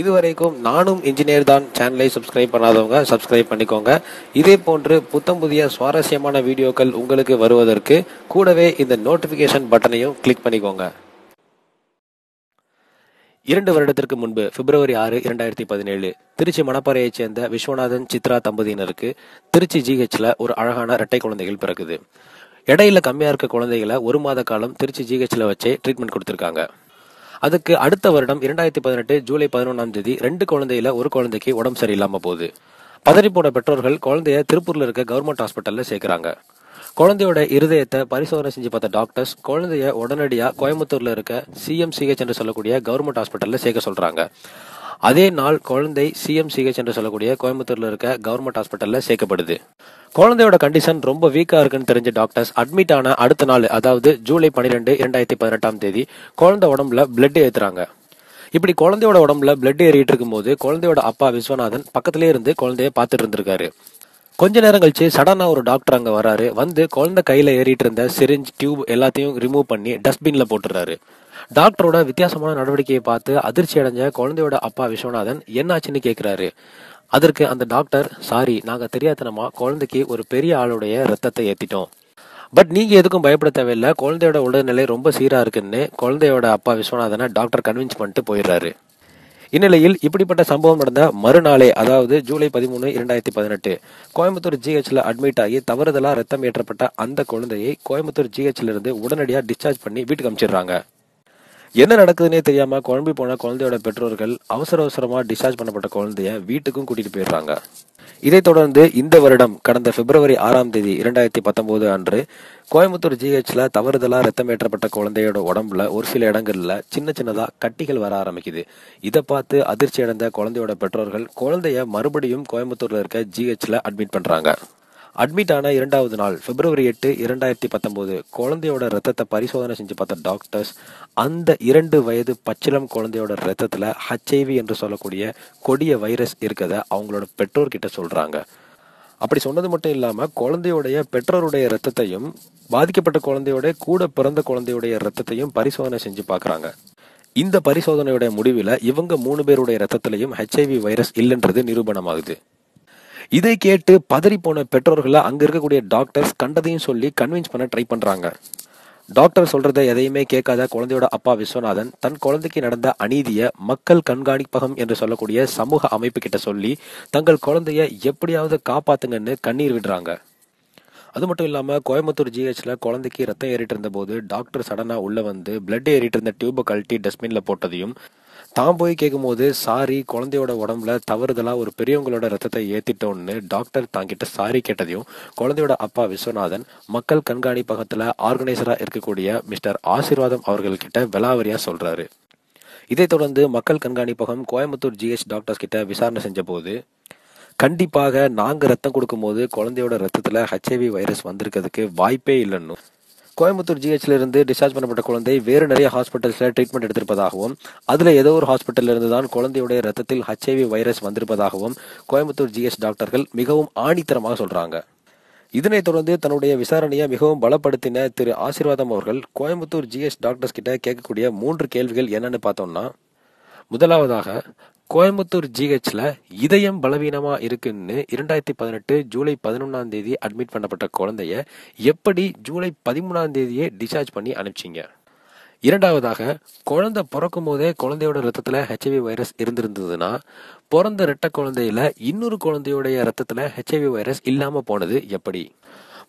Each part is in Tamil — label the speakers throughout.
Speaker 1: இதுவரைக்கும் நானும் இன்ஜினியர் தான் சேனலை சப்ஸ்கிரைப் பண்ணாதவங்க சப்ஸ்கிரைப் பண்ணிக்கோங்க. இதே போன்று புத்தம் புதிய சுவாரஸ்யமான வீடியோக்கள் உங்களுக்கு வருவதற்கு கூடவே இந்த நோட்டிபிகேஷன் பட்டனையும் கிளிக் பண்ணிக்கோங்க. இரண்டு வருடத்திற்கு முன்பு பிப்ரவரி ஆறு இரண்டாயிரத்தி பதினேழு திருச்சி மணப்பாறையைச் சேர்ந்த விஸ்வநாதன் சித்ரா தம்பதியினருக்கு திருச்சி ஜிஹெச்ல ஒரு அழகான இரட்டை குழந்தைகள் பிறகுது இடையில கம்மியா இருக்க குழந்தைகளை ஒரு மாத காலம் திருச்சி ஜிஹெச்ல வச்சே ட்ரீட்மெண்ட் கொடுத்திருக்காங்க. அதுக்கு அடுத்த வருடம் இரண்டாயிரத்தி பதினெட்டு ஜூலை பதினொன்றாம் தேதி ரெண்டு குழந்தையில ஒரு குழந்தைக்கு உடம்பு சரியில்லாம போகுது. பதறி போன பெற்றோர்கள் குழந்தைய திருப்பூர்ல இருக்க கவர்மெண்ட் ஹாஸ்பிட்டல்ல சேர்க்கிறாங்க. குழந்தையோட இருதயத்தை பரிசோதனை செஞ்சு பார்த்த டாக்டர்ஸ் குழந்தைய உடனடியாக கோயம்புத்தூர்ல இருக்க சிஎம்சிஹெச் என்று சொல்லக்கூடிய கவர்மெண்ட் ஹாஸ்பிட்டல்ல சேர்க்க சொல்றாங்க. அதே நாள் குழந்தை சிஎம்சிஹெச் என்று சொல்லக்கூடிய கோயம்புத்தூர்ல இருக்க கவர்மெண்ட் ஹாஸ்பிட்டல்ல சேர்க்கப்படுது. குழந்தையோட கண்டிஷன் ரொம்ப வீக்கா இருக்குன்னு தெரிஞ்ச டாக்டர்ஸ் அட்மிட் ஆன அடுத்த நாள் அதாவது ஜூலை பன்னிரெண்டு இரண்டாயிரத்தி பதினெட்டாம் தேதி குழந்தை உடம்புல பிளட் ஏத்துறாங்க. இப்படி குழந்தையோட உடம்புல பிளட் ஏறிட்டு இருக்கும்போது குழந்தையோட அப்பா விஸ்வநாதன் பக்கத்திலே இருந்து குழந்தைய பார்த்துட்டு இருந்திருக்காரு. கொஞ்ச நேரம் கழிச்சு சடனா ஒரு டாக்டர் அங்க வராரு. வந்து குழந்தை கையில ஏறிட்டு இருந்த சிரிஞ்ச் டியூப் எல்லாத்தையும் ரிமூவ் பண்ணி டஸ்ட்பின்ல போட்டுறாரு டாக்டரோட வித்தியாசமான நடவடிக்கையை பார்த்து அதிர்ச்சி அடைஞ்ச குழந்தையோட அப்பா விஸ்வநாதன் என்னாச்சுன்னு கேக்குறாரு. அதற்கு அந்த டாக்டர் சாரி நாங்க தெரியாதனமா குழந்தைக்கு ஒரு பெரிய ஆளுடைய ரத்தத்தை ஏத்திட்டோம். பட் நீங்க எதுக்கும் பயப்பட தேவையில்லை. குழந்தையோட உடல்நிலை ரொம்ப சீரா இருக்குன்னு குழந்தையோட அப்பா விஸ்வநாதனை டாக்டர் கன்வின்ஸ் பண்ணிட்டு போயிடுறாரு. இந்நிலையில் இப்படிப்பட்ட சம்பவம் நடந்த மறுநாளே அதாவது ஜூலை பதிமூணு இரண்டாயிரத்தி பதினெட்டு கோயம்புத்தூர் ஜிஹெச்ல அட்மிட் ஆகி தவறுதலா ரத்தம் ஏற்றப்பட்ட அந்த குழந்தையை கோயம்புத்தூர் ஜிஹெச்ல இருந்து உடனடியாக டிஸ்சார்ஜ் பண்ணி வீட்டுக்கு அனுப்பிச்சிடுறாங்க என்ன நடக்குதுன்னே தெரியாம குழம்பி போன குழந்தையோட பெற்றோர்கள் அவசர அவசரமா டிஸ்சார்ஜ் பண்ணப்பட்ட குழந்தைய வீட்டுக்கும் கூட்டிட்டு போயிடுறாங்க. இதைத் தொடர்ந்து இந்த வருடம் கடந்த பிப்ரவரி ஆறாம் தேதி இரண்டாயிரத்தி பத்தொன்பது அன்று கோயம்புத்தூர் ஜிஹெச்ல தவறுதலா ரத்தமேற்றப்பட்ட குழந்தையோட உடம்புல ஒரு சில இடங்கள்ல சின்ன சின்னதா கட்டிகள் வர ஆரம்பிக்குது. இதை பார்த்து அதிர்ச்சி அடைந்த குழந்தையோட பெற்றோர்கள் குழந்தைய மறுபடியும் கோயம்புத்தூர்ல இருக்க ஜிஹெச்ல அட்மிட் பண்றாங்க. அட்மிட் ஆன இரண்டாவது நாள் பிப்ரவரி எட்டு இரண்டாயிரத்தி பத்தொம்போது குழந்தையோட ரத்தத்தை பரிசோதனை செஞ்சு பார்த்த டாக்டர்ஸ் அந்த இரண்டு வயது பச்சிலம் குழந்தையோட ரத்தத்தில் ஹச்ஐவி என்று சொல்லக்கூடிய கொடிய வைரஸ் இருக்கிறத அவங்களோட பெற்றோர்கிட்ட சொல்கிறாங்க அப்படி சொன்னது மட்டும் இல்லாமல் குழந்தையுடைய பெற்றோருடைய ரத்தத்தையும் பாதிக்கப்பட்ட குழந்தையோட கூட பிறந்த குழந்தையுடைய ரத்தத்தையும் பரிசோதனை செஞ்சு பார்க்குறாங்க. இந்த பரிசோதனையுடைய முடிவில் இவங்க மூணு பேருடைய ரத்தத்திலையும் ஹெச்ஐவி வைரஸ் இல்லைன்றது நிரூபணமாகுது. இதை கேட்டு பதறி போன பெற்றோர்களை அங்கே இருக்கக்கூடிய டாக்டர்ஸ் கண்டதையும் சொல்லி கன்வின்ஸ் பண்ண ட்ரை பண்ணுறாங்க டாக்டர் சொல்றத எதையுமே கேட்காத குழந்தையோட அப்பா விஸ்வநாதன் தன் குழந்தைக்கு நடந்த அநீதிய மக்கள் கண்காணிப்பகம் என்று சொல்லக்கூடிய சமூக அமைப்பு கிட்ட சொல்லி தங்கள் குழந்தைய எப்படியாவது காப்பாத்துங்கன்னு கண்ணீர் விடுறாங்க. அது மட்டும் இல்லாம கோயம்புத்தூர் ஜிஹெச்ல குழந்தைக்கு ரத்தம் ஏறிட்டு இருந்த போது டாக்டர் சடனா உள்ள வந்து பிளட் ஏறிட்டு இருந்த டியூபை கழட்டி டஸ்ட்பின்ல போட்டதையும் தான் போய் கேட்கும்போது சாரி குழந்தையோட உடம்புல தவறுதலாக ஒரு பெரியவங்களோட ரத்தத்தை ஏற்றிட்டோன்னு டாக்டர் தாங்கிட்ட சாரி கேட்டதையும் குழந்தையோட அப்பா விஸ்வநாதன் மக்கள் கண்காணிப்பகத்தில் ஆர்கனைசராக இருக்கக்கூடிய மிஸ்டர் ஆசீர்வாதம் அவர்கள்கிட்ட விலாவரியாக சொல்கிறாரு இதைத் தொடர்ந்து மக்கள் கண்காணிப்பகம் கோயம்புத்தூர் ஜிஹெச் டாக்டர்ஸ் கிட்ட விசாரணை செஞ்ச போது கண்டிப்பாக நாங்கள் ரத்தம் கொடுக்கும்போது குழந்தையோட ரத்தத்தில் ஹெச்ஐவி வைரஸ் வந்திருக்கிறதுக்கு வாய்ப்பே இல்லைன்னு கோயம்புத்தூர் ஜிஹெச்ல இருந்து டிஸ்சார்ஜ் பண்ணப்பட்ட குழந்தை வேறு நிறைய ஹாஸ்பிட்டல்ஸ்ல ட்ரீட்மெண்ட் எடுத்திருப்பதாகவும் அதுல ஏதோ ஒரு ஹாஸ்பிட்டல்ல இருந்து தான் குழந்தையுடைய ரத்தத்தில் ஹெச்ஐவி வைரஸ் வந்திருப்பதாகவும் கோயம்புத்தூர் ஜிஹெச் டாக்டர்கள் மிகவும் ஆணித்தரமாக சொல்றாங்க. இதனைத் தொடர்ந்து தன்னுடைய விசாரணையை மிகவும் பலப்படுத்தின திரு ஆசீர்வாதம் அவர்கள் கோயம்புத்தூர் ஜிஎஸ் டாக்டர்ஸ் கிட்ட கேட்கக்கூடிய மூன்று கேள்விகள் என்னன்னு பார்த்தோம்னா முதலாவதாக கோயம்புத்தூர் ஜிஹெச்ல இதயம் பலவீனமா இருக்குன்னு இரண்டாயிரத்தி பதினெட்டு ஜூலை பதினொன்னாம் தேதி அட்மிட் பண்ணப்பட்ட குழந்தைய எப்படி ஜூலை பதிமூணாம் தேதியே டிஸ்சார்ஜ் பண்ணி அனுப்பிச்சிங்க? இரண்டாவதாக குழந்தை பிறக்கும் போதே குழந்தையோட ரத்தத்துல ஹெச்ஐவி வைரஸ் இருந்திருந்ததுன்னா பிறந்த ரெட்ட குழந்தையில இன்னொரு குழந்தையுடைய ரத்தத்துல ஹெச்ஐவி வைரஸ் இல்லாம போனது எப்படி?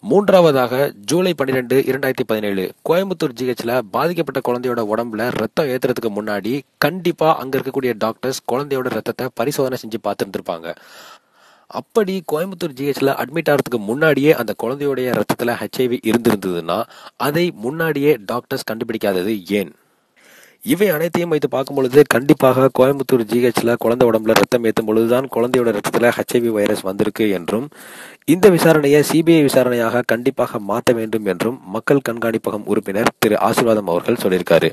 Speaker 1: மூன்றாவதாக ஜூலை பன்னிரெண்டு இரண்டாயிரத்தி பதினேழு. கோயம்புத்தூர் ஜிஹெச்ல பாதிக்கப்பட்ட குழந்தையோட உடம்புல ரத்தம் ஏத்துறதுக்கு முன்னாடி கண்டிப்பா அங்க இருக்கக்கூடிய டாக்டர்ஸ் குழந்தையோட ரத்தத்தை பரிசோதனை செஞ்சு பார்த்துருந்துருப்பாங்க. அப்படி கோயம்புத்தூர் ஜிஹெச்ல அட்மிட் ஆகிறதுக்கு முன்னாடியே அந்த குழந்தையோடைய ரத்தத்துல ஹெச்ஐவி இருந்திருந்ததுன்னா அதை முன்னாடியே டாக்டர்ஸ் கண்டுபிடிக்காதது ஏன்? இவை அனைத்தையும் வைத்து பார்க்கும் பொழுது கண்டிப்பாக கோயம்புத்தூர் ஜிஹெச்ல குழந்தை உடம்புல ரத்தம் ஏற்றும் பொழுதுதான் குழந்தையோட ரத்தத்தில் ஹெச்ஐவி வைரஸ் வந்திருக்கு என்றும் இந்த விசாரணையை சிபிஐ விசாரணையாக கண்டிப்பாக மாற்ற வேண்டும் என்றும் மக்கள் கண்காணிப்பகம் உறுப்பினர் திரு ஆசீர்வாதம் அவர்கள் சொல்லியிருக்காரு.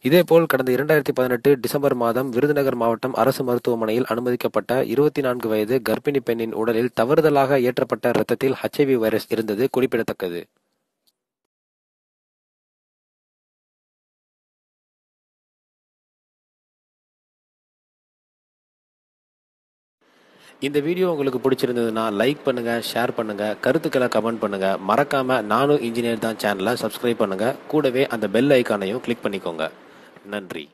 Speaker 1: இதேபோல் கடந்த இரண்டாயிரத்தி பதினெட்டு டிசம்பர் மாதம் விருதுநகர் மாவட்டம் அரசு மருத்துவமனையில் அனுமதிக்கப்பட்ட இருபத்தி நான்கு வயது கர்ப்பிணி பெண்ணின் உடலில் தவறுதலாக ஏற்றப்பட்ட இரத்தத்தில் ஹெச்ஐவி வைரஸ் இருந்தது குறிப்பிடத்தக்கது. இந்த வீடியோ உங்களுக்கு பிடிச்சிருந்ததுன்னா லைக் பண்ணுங்கள் ஷேர் பண்ணுங்கள் கருத்துக்களை கமெண்ட் பண்ணுங்கள் மறக்காமல் நானும் இன்ஜினியர் தான் சேனலை சப்ஸ்கிரைப் பண்ணுங்கள் கூடவே அந்த பெல் ஐக்கானையும் கிளிக் பண்ணிக்கோங்க. நன்றி.